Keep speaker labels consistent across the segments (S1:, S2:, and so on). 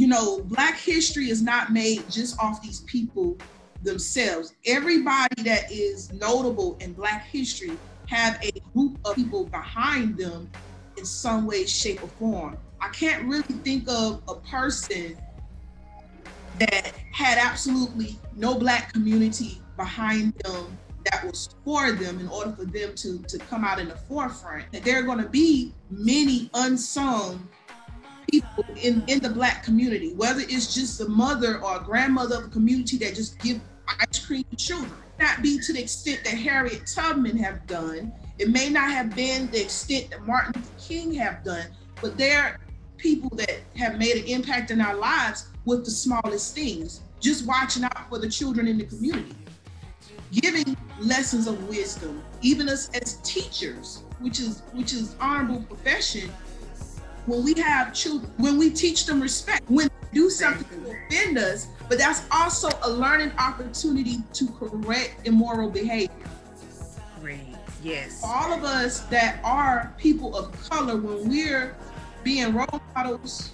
S1: you know, Black history is not made just off these people themselves. Everybody that is notable in Black history have a group of people behind them in some way, shape, or form. I can't really think of a person that had absolutely no Black community behind them that was for them in order for them to, to come out in the forefront. That there are going to be many unsung people in, in the black community, whether it's just a mother or grandmother of a community that just give ice cream to children. Not be to the extent that Harriet Tubman have done. It may not have been the extent that Martin Luther King have done, but there are people that have made an impact in our lives with the smallest things. Just watching out for the children in the community, giving lessons of wisdom, even us as teachers, which is which is honorable profession when we have children, when we teach them respect, when they do something to offend us, but that's also a learning opportunity to correct immoral behavior.
S2: Great. Yes.
S1: All of us that are people of color, when we're being role models,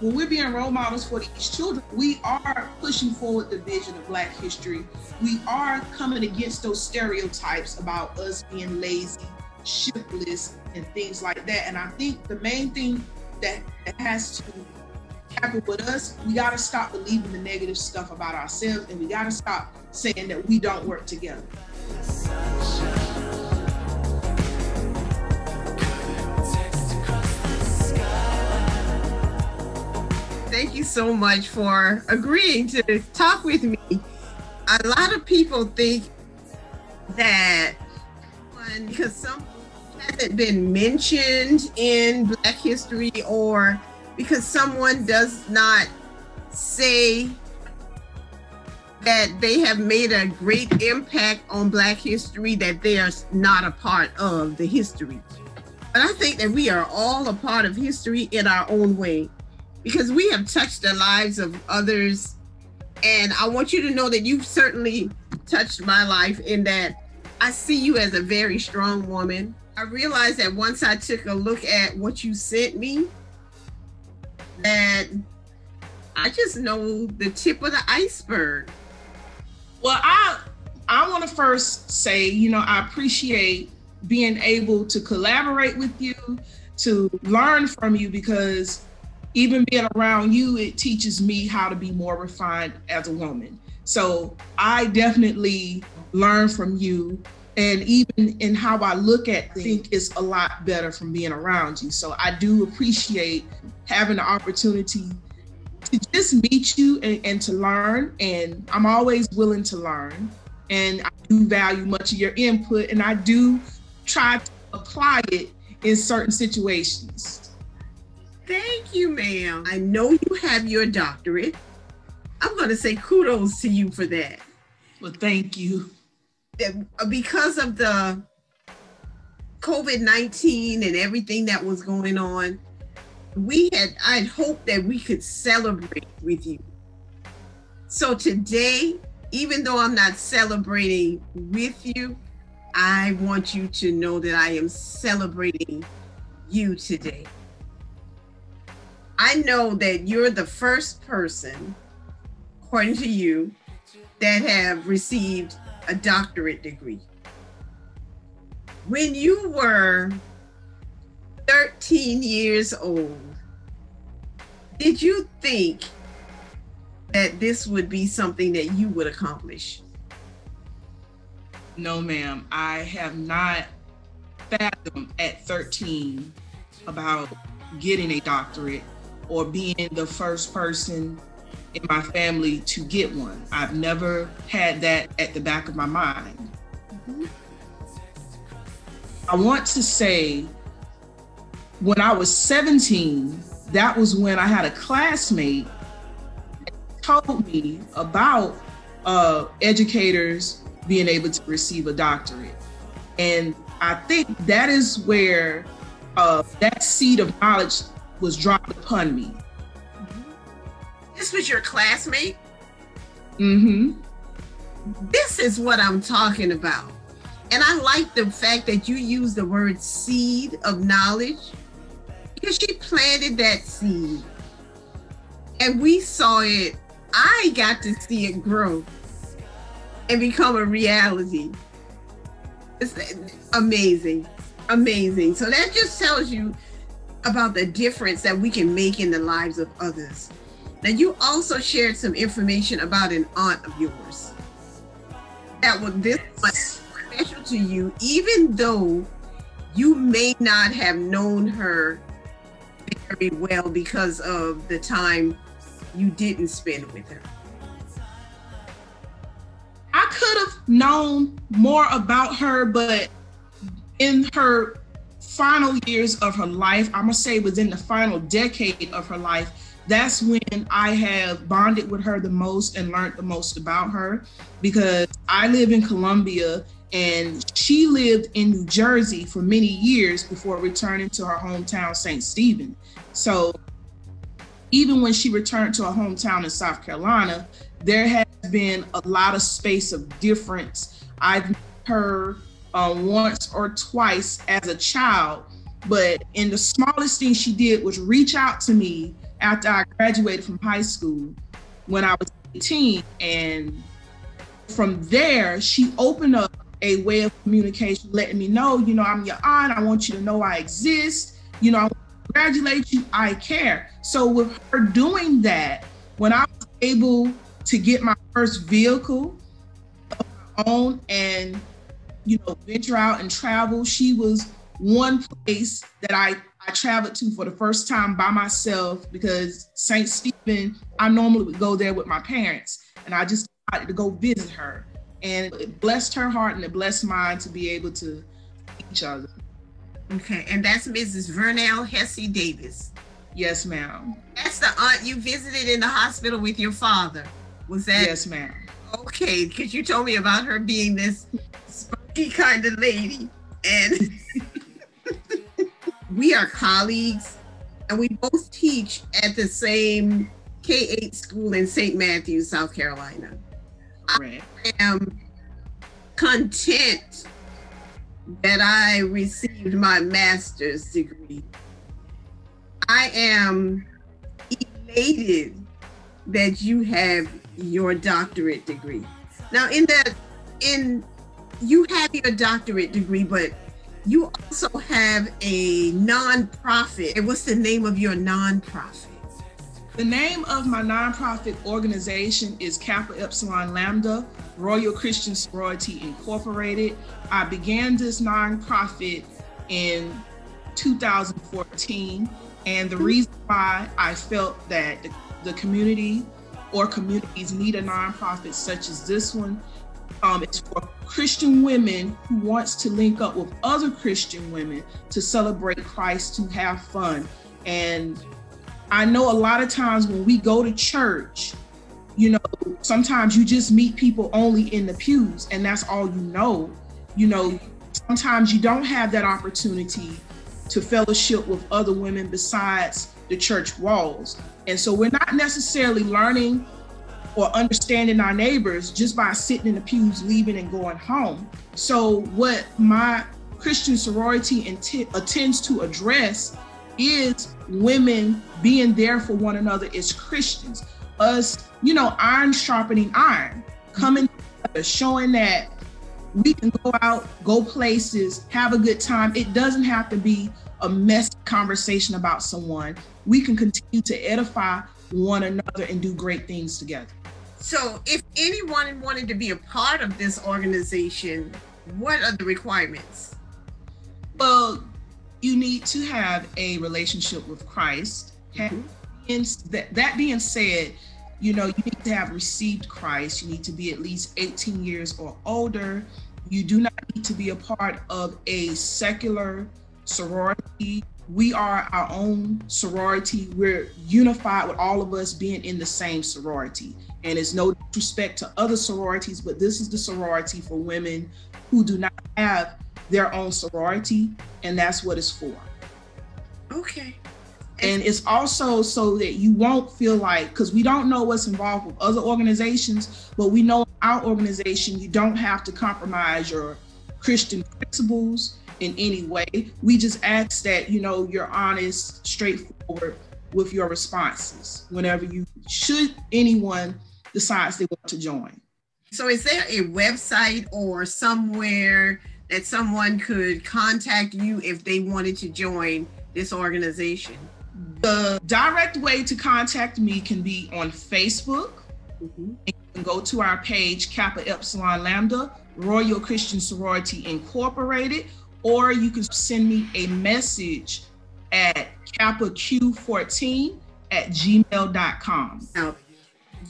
S1: when we're being role models for these children, we are pushing forward the vision of Black history. We are coming against those stereotypes about us being lazy, shiftless, and things like that. And I think the main thing that, has to happen with us, we got to stop believing the negative stuff about ourselves and we got to stop saying that we don't work together.
S2: Thank you so much for agreeing to talk with me. A lot of people think that because some hasn't been mentioned in Black history or because someone does not say that they have made a great impact on Black history, that they are not a part of the history. But I think that we are all a part of history in our own way because we have touched the lives of others. And I want you to know that you've certainly touched my life in that I see you as a very strong woman. I realized that once I took a look at what you sent me, that I just know the tip of the iceberg.
S1: Well, I I want to first say, you know, I appreciate being able to collaborate with you, to learn from you because even being around you, it teaches me how to be more refined as a woman. So I definitely learn from you. And even in how I look at things, think is a lot better from being around you. So I do appreciate having the opportunity to just meet you and, and to learn. And I'm always willing to learn. And I do value much of your input and I do try to apply it in certain situations.
S2: Thank you, ma'am. I know you have your doctorate. I'm going to say kudos to you for that.
S1: Well, thank you.
S2: Because of the COVID 19 and everything that was going on, we had, I'd hoped that we could celebrate with you. So today, even though I'm not celebrating with you, I want you to know that I am celebrating you today. I know that you're the first person according to you, that have received a doctorate degree. When you were 13 years old, did you think that this would be something that you would accomplish?
S1: No, ma'am. I have not fathomed at 13 about getting a doctorate or being the first person in my family to get one. I've never had that at the back of my mind. Mm-hmm. I want to say when I was 17, that was when I had a classmate told me about uh, educators being able to receive a doctorate. And I think that is where uh, that seed of knowledge was dropped upon me.
S2: This was your classmate?
S1: Mm-hmm.
S2: This is what I'm talking about. And I like the fact that you use the word seed of knowledge because she planted that seed. and we saw it. I got to see it grow and become a reality. It's amazing, amazing. So that just tells you about the difference that we can make in the lives of others. Now, you also shared some information about an aunt of yours that was this much special to you, even though you may not have known her very well because of the time you didn't spend with her.
S1: I could have known more about her, but in her final years of her life, I'm gonna say within the final decade of her life, that's when I have bonded with her the most and learned the most about her because I live in Columbia and she lived in New Jersey for many years before returning to her hometown, St. Stephen. So even when she returned to her hometown in South Carolina, there has been a lot of space of difference. I've met her um, once or twice as a child, but in the smallest thing she did was reach out to me after I graduated from high school when I was 18. And from there, she opened up a way of communication, letting me know, you know, I'm your aunt. I want you to know I exist. You know, I congratulate you. I care. So with her doing that, when I was able to get my first vehicle of my own and you know venture out and travel, she was one place that I I traveled to for the first time by myself because St. Stephen, I normally would go there with my parents, and I just decided to go visit her. And it blessed her heart and it blessed mine to be able to each other.
S2: Okay, and that's Mrs. Vernell Hesse Davis.
S1: Yes, ma'am.
S2: That's the aunt you visited in the hospital with your father. Was that?
S1: Yes, ma'am.
S2: Okay, because you told me about her being this spooky kind of lady. And we are colleagues and we both teach at the same K 8 school in St. Matthews, South Carolina. Right. I am content that I received my master's degree. I am elated that you have your doctorate degree. Now, in that, in you have your doctorate degree, but you also have a nonprofit. What's the name of your nonprofit?
S1: The name of my nonprofit organization is Kappa Epsilon Lambda Royal Christian Sorority Incorporated. I began this nonprofit in 2014, and the reason why I felt that the, the community or communities need a nonprofit such as this one um, is for Christian women who wants to link up with other Christian women to celebrate Christ, to have fun. And I know a lot of times when we go to church, you know, sometimes you just meet people only in the pews and that's all you know. You know, sometimes you don't have that opportunity to fellowship with other women besides the church walls. And so we're not necessarily learning or understanding our neighbors just by sitting in the pews, leaving and going home. So, what my Christian sorority int- attends to address is women being there for one another as Christians. Us, you know, iron sharpening iron, coming together, showing that we can go out, go places, have a good time. It doesn't have to be a messy conversation about someone. We can continue to edify one another and do great things together.
S2: So, if anyone wanted to be a part of this organization, what are the requirements?
S1: Well, you need to have a relationship with Christ. Mm-hmm. That, that being said, you know, you need to have received Christ. You need to be at least 18 years or older. You do not need to be a part of a secular sorority. We are our own sorority. We're unified with all of us being in the same sorority. And it's no disrespect to other sororities, but this is the sorority for women who do not have their own sorority, and that's what it's for.
S2: Okay.
S1: And it's also so that you won't feel like, because we don't know what's involved with other organizations, but we know our organization, you don't have to compromise your Christian principles in any way. We just ask that, you know, you're honest, straightforward, with your responses whenever you should anyone decides they want to join.
S2: So is there a website or somewhere that someone could contact you if they wanted to join this organization?
S1: The direct way to contact me can be on Facebook. Mm-hmm. You can go to our page, Kappa Epsilon Lambda, Royal Christian Sorority Incorporated, or you can send me a message at kappaq14 at gmail.com.
S2: Now,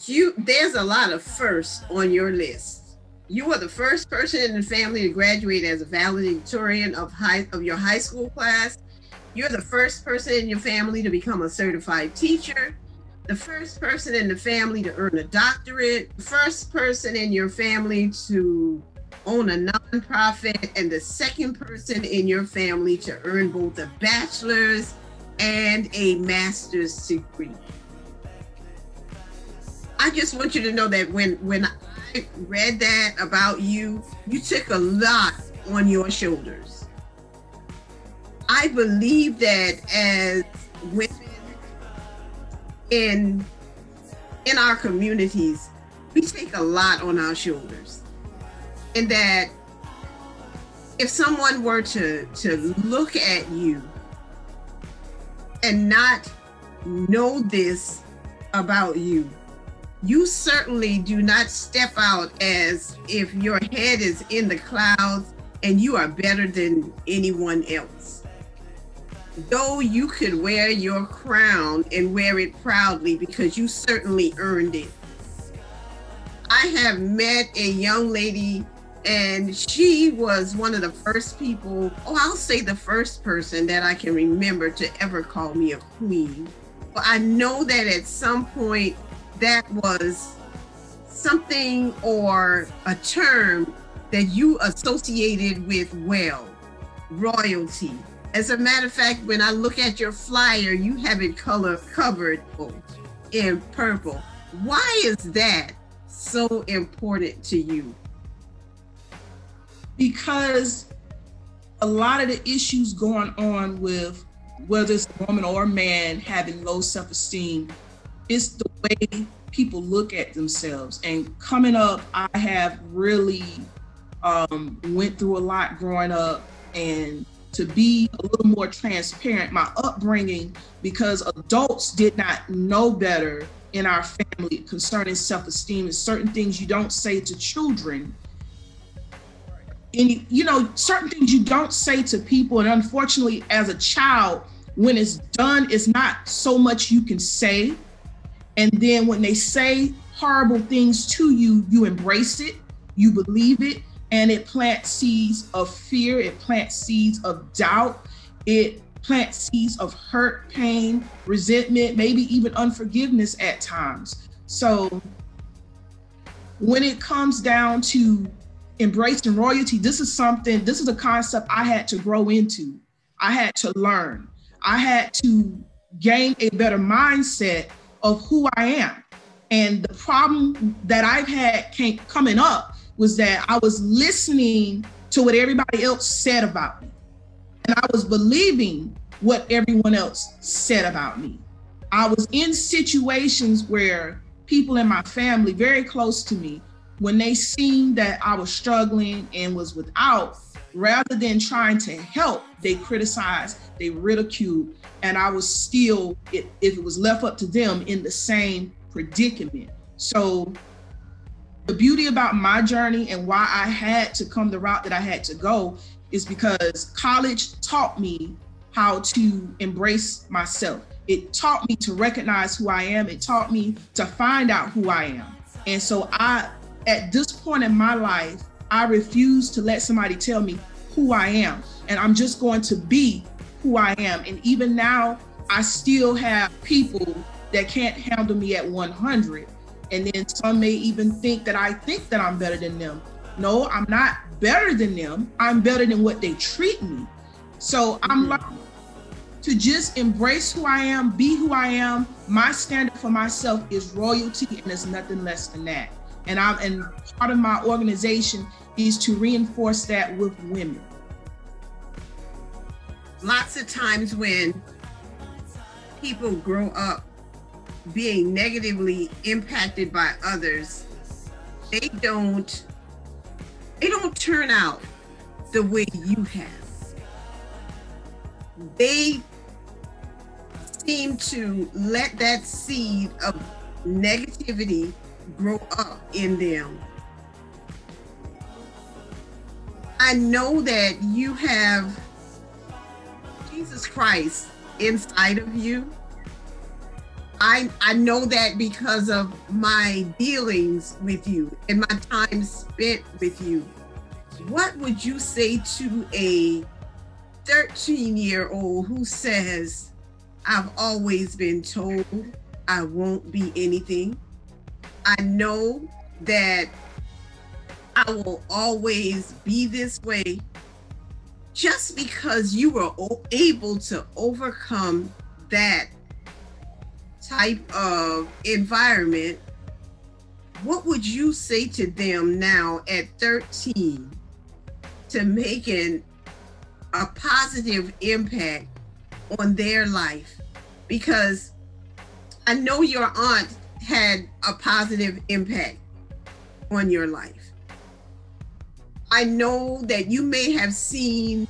S2: you there's a lot of firsts on your list. You were the first person in the family to graduate as a valedictorian of high of your high school class. You're the first person in your family to become a certified teacher. The first person in the family to earn a doctorate. The first person in your family to own a nonprofit, and the second person in your family to earn both a bachelor's and a master's degree. I just want you to know that when when I read that about you, you took a lot on your shoulders. I believe that as women in in our communities, we take a lot on our shoulders. And that if someone were to to look at you and not know this about you, you certainly do not step out as if your head is in the clouds and you are better than anyone else. Though you could wear your crown and wear it proudly because you certainly earned it. I have met a young lady and she was one of the first people, oh, I'll say the first person that I can remember to ever call me a queen. But I know that at some point that was something or a term that you associated with well, royalty. As a matter of fact, when I look at your flyer, you have it color covered in purple. Why is that so important to you?
S1: Because a lot of the issues going on with whether it's a woman or a man having low self-esteem it's the way people look at themselves. And coming up, I have really um, went through a lot growing up and to be a little more transparent, my upbringing, because adults did not know better in our family concerning self-esteem and certain things you don't say to children. And you know, certain things you don't say to people. And unfortunately, as a child, when it's done, it's not so much you can say and then when they say horrible things to you, you embrace it, you believe it, and it plants seeds of fear, it plants seeds of doubt, it plants seeds of hurt, pain, resentment, maybe even unforgiveness at times. So when it comes down to embracing royalty, this is something, this is a concept I had to grow into. I had to learn. I had to gain a better mindset of who I am. And the problem that I've had came, coming up was that I was listening to what everybody else said about me. And I was believing what everyone else said about me. I was in situations where people in my family, very close to me, when they seen that I was struggling and was without, rather than trying to help, they criticized, they ridiculed, and I was still, if it was left up to them, in the same predicament. So the beauty about my journey and why I had to come the route that I had to go is because college taught me how to embrace myself. It taught me to recognize who I am. It taught me to find out who I am. And so I, at this point in my life, I refuse to let somebody tell me who I am. And I'm just going to be who I am. And even now, I still have people that can't handle me at 100. And then some may even think that I think that I'm better than them. No, I'm not better than them. I'm better than what they treat me. So I'm mm-hmm. learning to just embrace who I am, be who I am. My standard for myself is royalty, and it's nothing less than that. And I'm and part of my organization is to reinforce that with women
S2: lots of times when people grow up being negatively impacted by others, they don't they don't turn out the way you have. They seem to let that seed of negativity grow up in them. I know that you have Jesus Christ inside of you. I I know that because of my dealings with you and my time spent with you. What would you say to a 13 year old who says, I've always been told I won't be anything? I know that I will always be this way just because you were able to overcome that type of environment, what would you say to them now at 13 to make an, a positive impact on their life? Because I know your aunt had a positive impact on your life. I know that you may have seen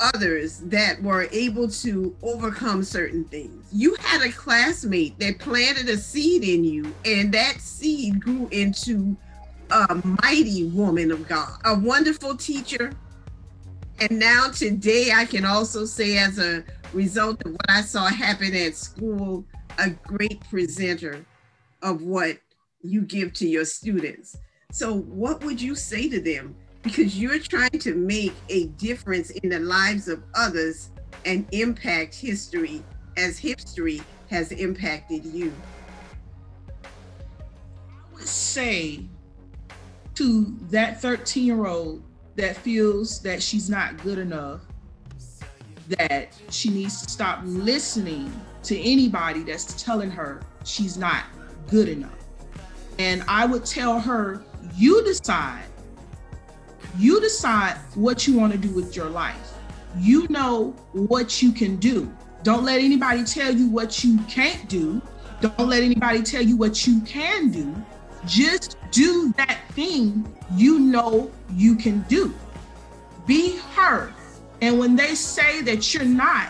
S2: others that were able to overcome certain things. You had a classmate that planted a seed in you, and that seed grew into a mighty woman of God, a wonderful teacher. And now, today, I can also say, as a result of what I saw happen at school, a great presenter of what you give to your students. So, what would you say to them? because you're trying to make a difference in the lives of others and impact history as history has impacted you.
S1: I would say to that 13 year old that feels that she's not good enough, that she needs to stop listening to anybody that's telling her she's not good enough. And I would tell her, you decide you decide what you want to do with your life. You know what you can do. Don't let anybody tell you what you can't do. Don't let anybody tell you what you can do. Just do that thing you know you can do. Be heard. And when they say that you're not,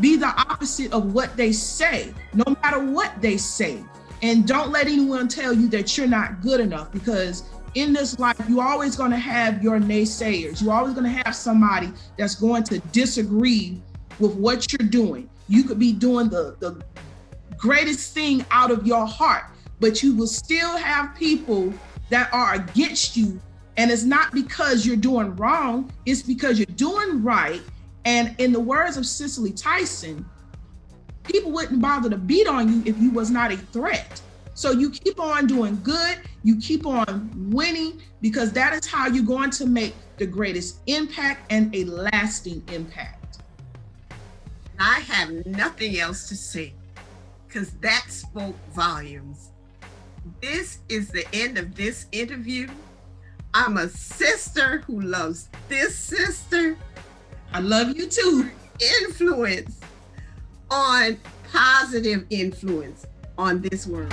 S1: be the opposite of what they say, no matter what they say. And don't let anyone tell you that you're not good enough because in this life, you're always going to have your naysayers. You're always going to have somebody that's going to disagree with what you're doing. You could be doing the, the greatest thing out of your heart, but you will still have people that are against you. And it's not because you're doing wrong, it's because you're doing right. And in the words of Cicely Tyson, people wouldn't bother to beat on you if you was not a threat. So you keep on doing good, you keep on winning because that is how you're going to make the greatest impact and a lasting impact.
S2: I have nothing else to say because that spoke volumes. This is the end of this interview. I'm a sister who loves this sister.
S1: I love you too.
S2: Influence on positive influence on this world.